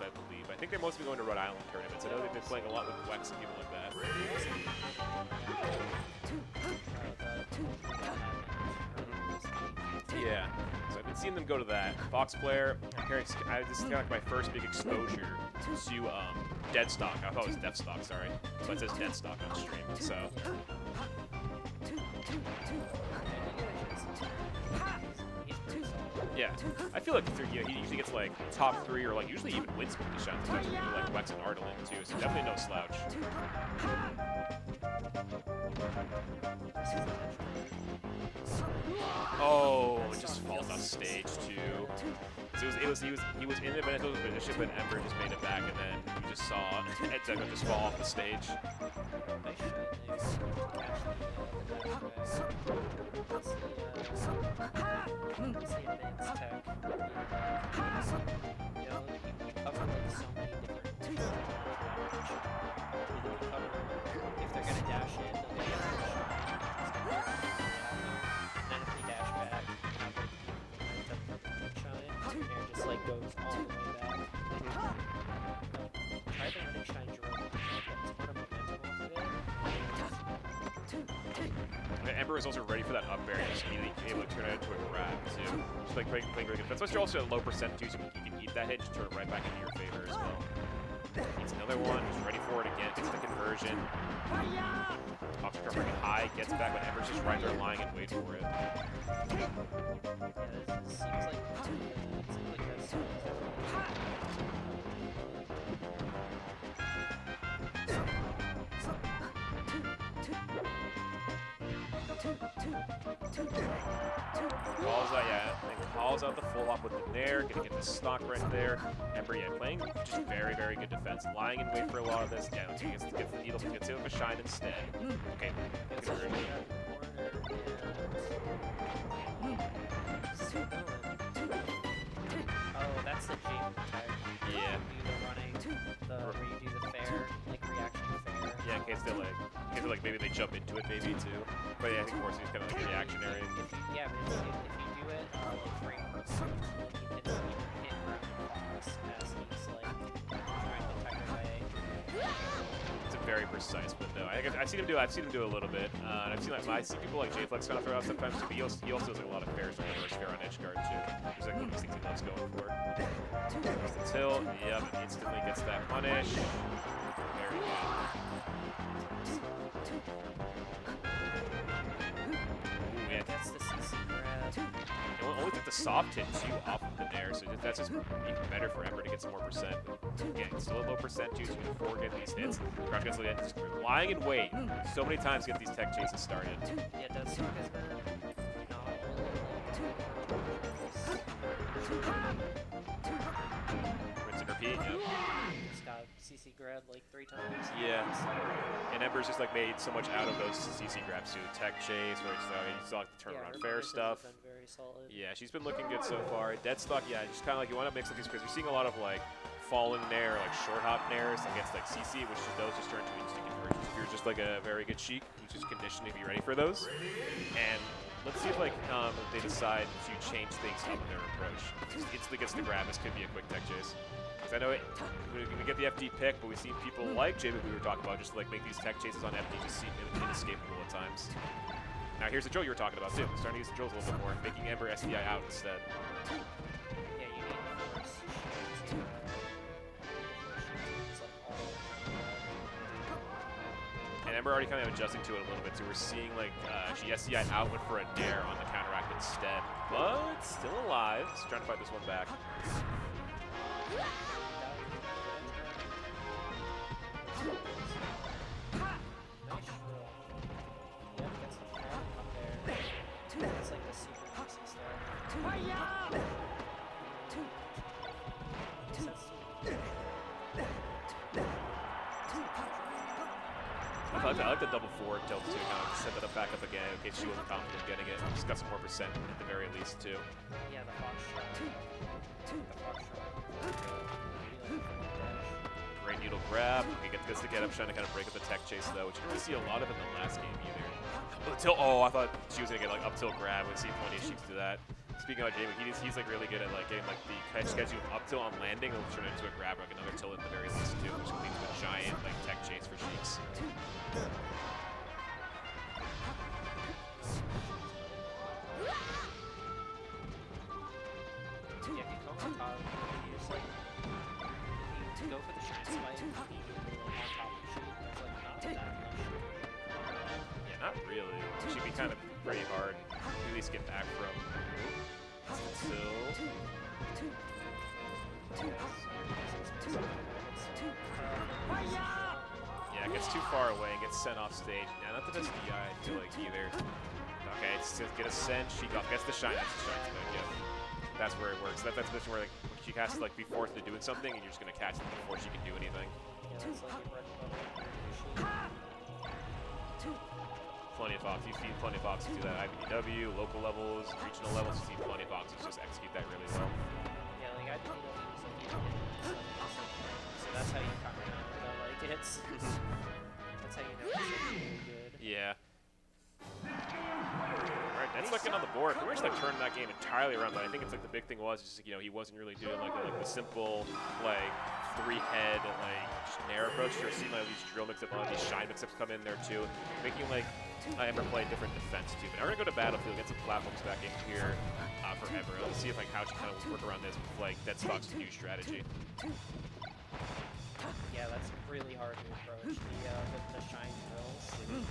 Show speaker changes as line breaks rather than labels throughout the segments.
I believe. I think they're mostly going to Rhode Island tournaments. I know they've been playing a lot with Wex and people like that. Yeah. So I've been seeing them go to that. Fox player, I, this is kind of like my first big exposure to um, Deadstock. I thought it was Deathstock, sorry. But it says Deadstock on stream, so. Yeah, I feel like you know, he usually gets like top three or like usually even wins the shots, especially like Wex and Ardalin too. So definitely no slouch. Oh, it just falls off stage too. So it was, it was he was he was in the Venezuela position, but Ember just made it back, and then you just saw Edzuko just fall off the stage.
Goes way back. Try the
Ember is also ready for that up air just immediately able to turn it into a grab too. Just like playing, playing really good defense. Plus you're also at low percent too, so you can eat that hit, just turn it right back into your favor as well. It's another one, he's ready for it again, gets the conversion. Pops the high, gets back when Ember's just right there lying and wait for it. Calls out, yeah, and calls out the full up with the Nair, gonna get the stock right there. Ember, yeah, playing just very, very good defense. Lying in wait for a lot of this. Yeah, he gets, gets the needle, gets hit with a shine instead. Okay, In like, in case like maybe they jump into it maybe too. But yeah, I think Morrissey's kind of like reactionary.
Yeah, but if, if you do it, uh, like frame can hit as like trying to tuck away.
It's a very precise window. I, think I've seen him do. I've seen him do a little bit, uh, and I've seen like I see people like Jflex kind of throw out sometimes too. But he also, he also does like a lot of fairs or reverse fair on edge guard too. He's like one of these things he loves going for. There's the tilt. Yep, and instantly gets that punish. Very good. Ooh, yeah,
That's the CC grab.
It only took the soft hit too off of the Nair, so that's just even better for Ember to get some more percent. Again, still a low percent too, so you can afford getting these hits. Crouch the just lying in wait so many times get these tech chases started.
Yeah, does CC grab like three times.
Yeah. And Ember's just like made so much out of those CC grabs too. Tech chase, where it's, uh, saw like the turnaround
her
fair stuff.
very solid.
Yeah, she's been looking good so far. Deadstock, yeah, just kind of like you want to mix up these because you're seeing a lot of like falling nair, like short hop nairs against like CC, which is those just turn to instant conversions. If you're just like a very good Sheik, who's just conditioned to be ready for those. And let's see if like um, they decide to change things up in their approach. Just instantly gets the grab. This could be a quick tech chase. Because I know it, we, we get the FD pick, but we've seen people like JB we were talking about just like make these tech chases on FD just seem inescapable at times. Now here's the drill you were talking about too. Starting to use the drills a little bit more, making Ember SDI out instead.
Yeah, you need to force shit to, it's like all
And Ember already kind of adjusting to it a little bit, so we're seeing like uh, she SDI out went for a dare on the counteract instead. But still alive. Just trying to fight this one back. 4% at the very least, too.
Yeah, the fox shot. The fox shot.
Great needle grab. He gets, the get up trying to kind of break up the tech chase, though, which you didn't see a lot of in the last game either. Until, oh, I thought she was going to get like up tilt grab. We see plenty of Sheik do that. Speaking about Jamie, he's, he's like really good at like getting like the catch schedule up tilt on landing, it'll turn into a grab, like another till at the very least too, which leads to a giant like tech chase for Sheiks.
Go for the shine spike, like on top of. That's like not that much.
Yeah, not really. It should be kind of pretty hard at least get back from. Still. Yeah, it gets too far away and gets sent off stage. Yeah, not the best DI, I feel like, either. Okay, it's to get a send. She gets the shine. That's the shine spike, yeah. That's where it works. That, that's the position where like, she has to like be forced to doing something, and you're just gonna catch it before she can do anything.
Yeah, that's like your bread and butter.
Plenty of Fox. You've seen plenty of Foxes do that. IBDW, local levels, regional levels. You've seen plenty of Foxes just execute that really well.
Yeah, like I did it was like you hit stuff so that's how you counter it without like hits. that's how you know it's really good.
Yeah. Alright, that's looking on the board. We wish like turning that game entirely around, but I think it's like the big thing was just you know he wasn't really doing like the, like the simple like three head like just nair approach. You're seeing like these drill mix up on these shine mix ups come in there too, making like I ever play different defense too. But now we're gonna go to battlefield, get some platforms back in here uh, for Ember. Let's see if like how she kind of work around this with like Deadstock's new strategy.
Yeah, that's really hard to approach. The uh, the, the shine drills.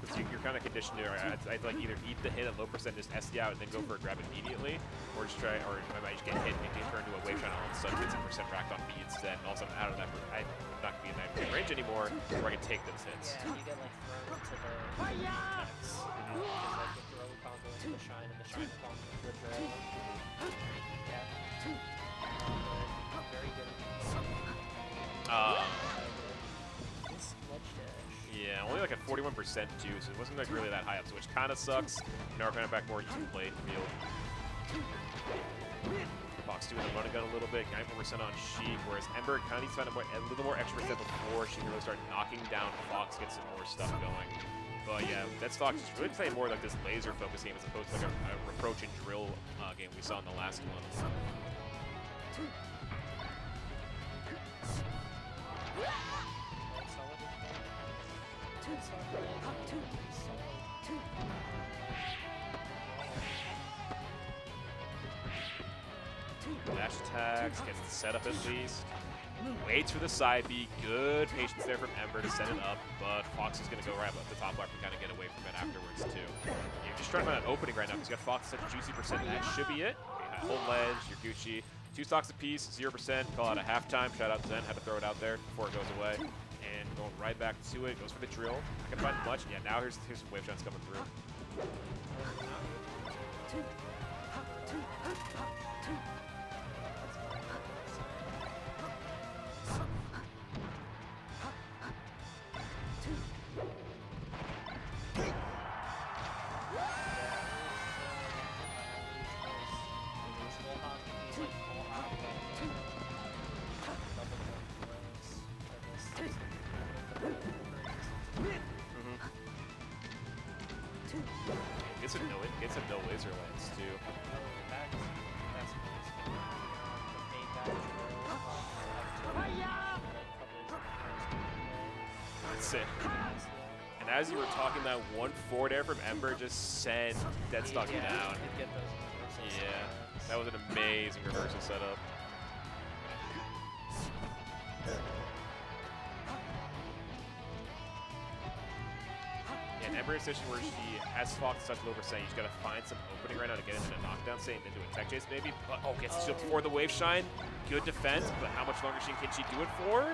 Because you, you're kind of conditioned to, I'd, I'd like either eat the hit at low percent, just SD out, and then go for a grab immediately, or just try, or I might just get hit and get turned into a wave channel all of a sudden get some percent racked on me instead, and also I'm out of that, I'm not gonna be in that range anymore, where I can take those hits.
Yeah, you get like thrown into the vortex. Because like the throw combo into the shine and the shine combo into the drill.
41% too, so it wasn't like really that high up, so which kind of sucks. Now we're kind of back more even played field. Fox doing the running gun a little bit, 94% on Sheik, whereas Ember kind of needs to find a, more, a little more extra percent before she can really start knocking down Fox, get some more stuff going. But yeah, Deadstock is really playing more like this laser focus game as opposed to like a, a reproach and drill uh, game we saw in the last one. Dash attacks, gets the setup at least. Waits for the side B. Good patience there from Ember to set it up, but Fox is going to go right up the top left and kind of get away from it afterwards, too. You're just trying to find an opening right now because you got Fox such a juicy percent. That should be it. Hold ledge, you're Gucci. Two stocks apiece, 0%. Call out a halftime. Shout out to Zen. Had to throw it out there before it goes away. Going right back to it. Goes for the drill. Going to find much. Yeah, now here's, here's some wave shots coming through. And as you were talking, that one forward air from Ember just sent Deadstock down. Yeah, that was an amazing reversal setup. Yeah, and Ember in a situation where she has Fox such low percent, you just gotta find some opening right now to get into a knockdown state and then do a tech chase maybe. But oh, gets the shield before the wave shine. Good defense, but how much longer she, can she do it for?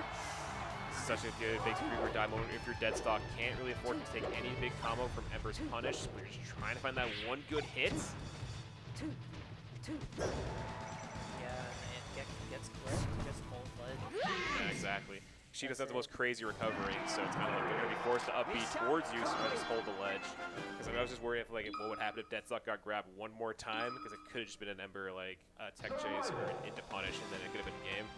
Such a good big three or die moment if your dead stock can't really afford to take any big combo from Ember's punish. But you're just trying to find that one good hit.
Yeah, and it get, gets clipped, just hold ledge.
Yeah, exactly. She does have the most crazy recovery, so it's kind of like they're going to be forced to upbeat towards you, so I just hold the ledge. Because I was just worried if like what would happen if Deathstock got grabbed one more time, because it could have just been an Ember like uh, tech chase or an into punish, and then it could have been game.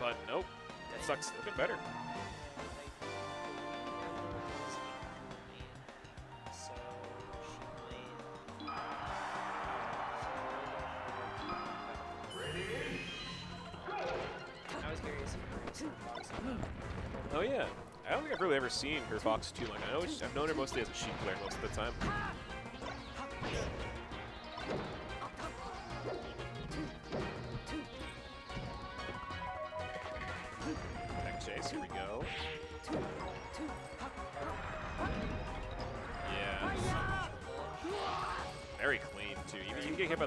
But nope, that
sucks a bit better.
Oh yeah, I don't think I've really ever seen her fox too much. I know I've known her mostly as a Sheik player most of the time.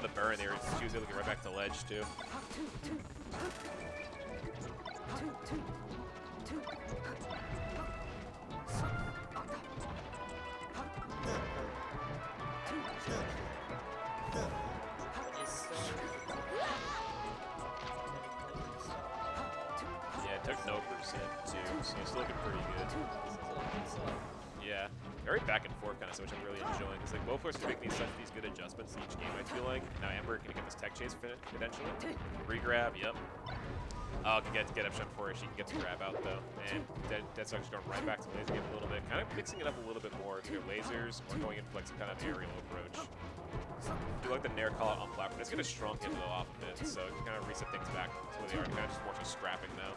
The burn there, she was able to get right back to ledge too. Yeah, it took no percent too, so it's looking pretty good. Yeah, very back and forth kind of switch I'm really enjoying. Because like both can make these such these good adjustments in each game. I feel like now Ember gonna get this tech chase eventually. Regrab, yep. Oh, can get get up shot before she can get the grab out though. And Dead, Dead Sucker's going right back to laser game a little bit, kind of mixing it up a little bit more. Either lasers or going in for like some kind of aerial approach. I do like the Nair call out on platform. It's gonna shrunk it though off a bit, so it can kind of reset things back to where they are. Kind of just more just scrapping now.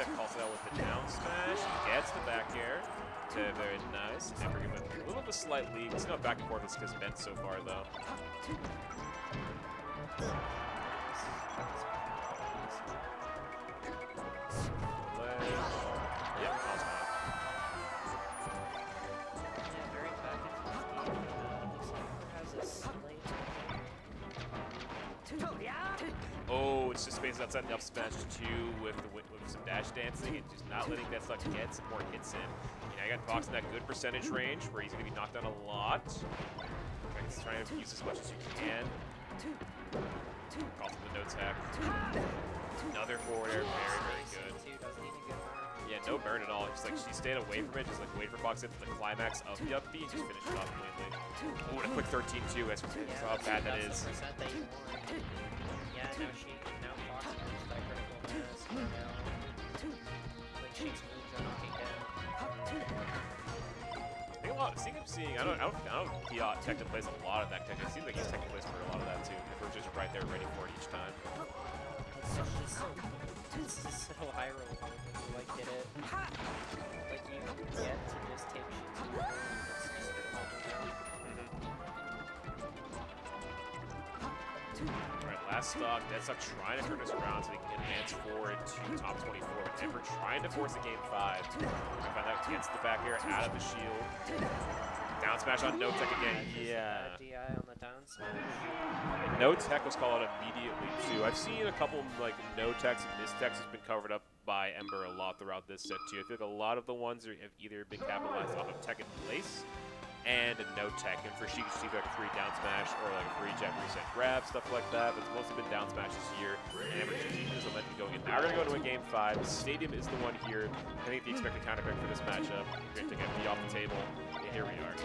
Tech calls it out with the down smash. Gets the back air. Very, very nice. Ember with a little bit of a slight lead. It's not back and forth. It's because bent so far though. Just outside the up smash two with the with some dash dancing and just not letting that suck get some more hits in. You know, I got Fox in that good percentage range where he's gonna be knocked down a lot. He's trying to use as much as you can. Call for the no tech. Another forward air, very, very good. Yeah, no burn at all. Just like she stayed away from it, just like wait for Fox to the climax of the up B just finish it off cleanly. Oh, and a quick 13 too. That's,
Yeah,
how bad
that's
is.
that. Yeah, now she,
I think a lot. Seeing him seeing, I don't, I don't, I don't. He uh, Tecton plays a lot of that tech. It seems like he's Tecton plays for a lot of that too. If we're just right there ready for it each time.
It's just, it's so, this is so high you, like, get it. Like, you get to just take shit to board, it's just a couple down.
Alright, last stock. Deadstock trying to turn this around so they can advance forward to top 24. But Ember trying to force a game five. I find out gets the back air out of the shield. Down smash on no tech again. Yeah.
DI on the down smash.
And no tech was called out immediately too. I've seen a couple like no techs and mistex has been covered up by Ember a lot throughout this set too. I feel like a lot of the ones are, have either been capitalized off of tech in place and a no tech. And for it's either like a free down smash or like a free jab reset grab, stuff like that. But it's mostly been down smash this year. And keeping this momentum going. And now we're gonna go to a game five. Stadium is the one here. I think the expected counter pick for this matchup. We're gonna take FD off the table. And here we are.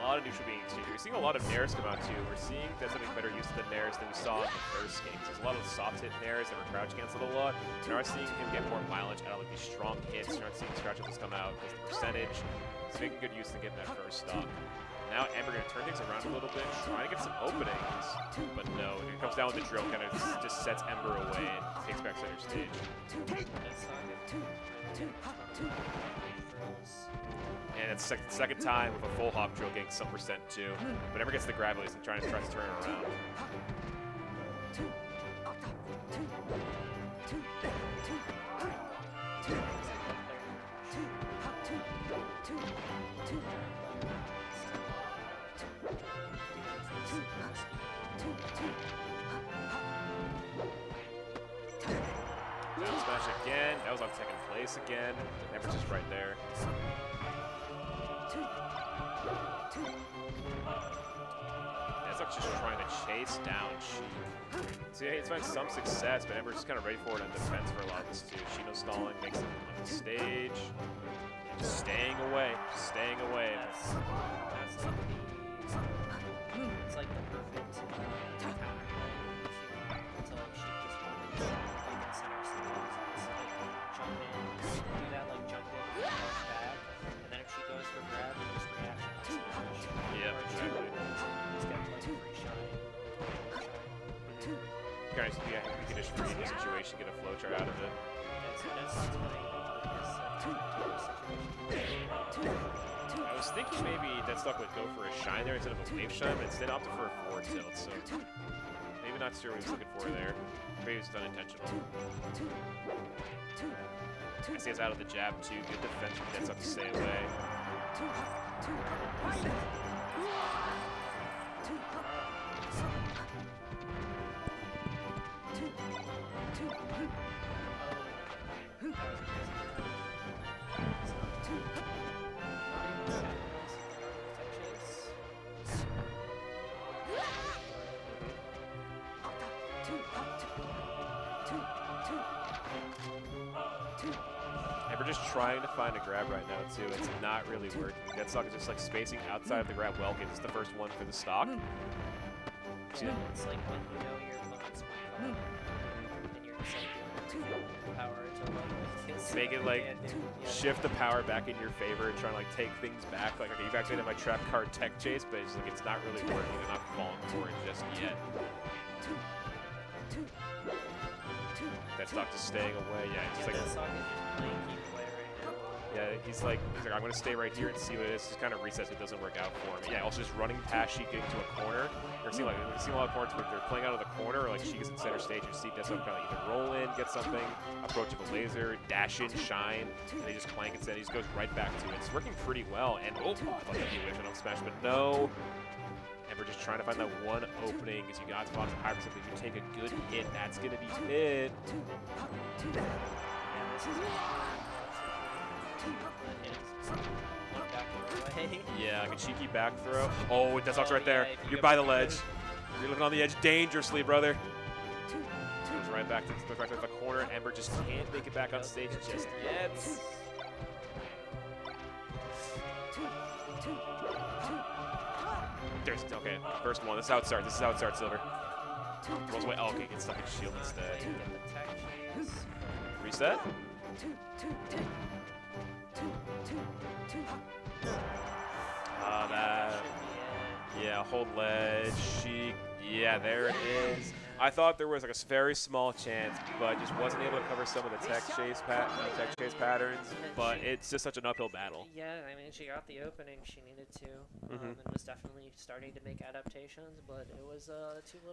A lot of neutral being exchanged. We're seeing a lot of Nairs come out too. We're seeing that's something better use of the Nairs than we saw in the first games. There's a lot of soft hit Nairs that were crouch canceled a lot. We are seeing him get more mileage out of like these strong hits. You're not seeing scratch cancels come out because the percentage. He's making good use to get that first stock. Now Ember gonna turn things around a little bit, trying to get some openings, but no. It comes down with the drill, kind of just sets Ember away and takes back center stage. And it's sec- second time with a full hop drill getting some percent too. But Ember gets the grab and trying to try to turn it around. Down smash again. That was on second place again. Ember's just right there. That's just trying to chase down Sheik. See, he's finding some success, but Ember's just kind of ready for it on defense for a lot of this too. Shino stalling makes him on the stage. And Just staying away, just staying away.
That's, that's it's like the perfect
Guys, yeah, we can just read the situation, get a flowchart out of it. I was thinking maybe Deadstock would go for a shine there instead of a wave shine, but instead opted for a forward tilt, so maybe not sure what he was looking for there. Maybe it was unintentional. I see it's out of the jab too. Good defense from Deadstock to stay away. Just trying to find a grab right now too. It's not really working. Deadstock is just like spacing outside of the grab well. It's the first one for the stock. Hmm. That?
It's like when you know your opponent's and hmm. you're just like power to kiss
Make it like
and do- yeah,
shift the power back in your favor and trying to like take things back. Like okay, you've activated my trap card tech chase, but it's like it's not really working. They're not falling for it just yet. Deadstock just staying away. Yeah, it's just like yeah, he's like he's like I'm gonna stay right here and see what it is. Just kind of resets. It doesn't work out for him. Yeah, also just running past Sheik getting to a corner. You're seeing like seen a lot of corners where they're playing out of the corner, or like Sheik is in center stage. You see that's kind of either roll in, get something, approach of a laser, dash in, shine, and they just clank instead. He just goes right back to it. It's working pretty well. And oh, I thought that'd be smash, but no. And we're just trying to find that one opening because you got Fox and Hyper. If you take a good hit, that's gonna be it.
Yeah, this is.
Yeah, like a cheeky back throw. Oh, that's right
Oh,
there.
yeah, you
You're by the
back
ledge. You're looking on the edge dangerously, brother. Goes right back to goes right to the corner. Ember just can't make it back on stage just yet. There's okay. First one. This is how it starts. This is how it starts, Silver. Rolls away. Oh, okay, gets stuck in shield instead.
The.
Reset. Ah, that.
Should be it.
Yeah, hold ledge, Sheik. Yeah, there it is. I thought there was like a very small chance, but just wasn't able to cover some of the tech chase pat uh, tech chase patterns. But it's just such an uphill battle.
Yeah, I mean, she got the opening she needed to, um,
Mhm.
and was definitely starting to make adaptations, but it was uh, too little.